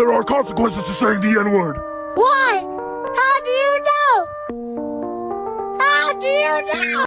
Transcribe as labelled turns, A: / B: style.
A: There are consequences to saying the N word.
B: Why? How do you know? How do you know?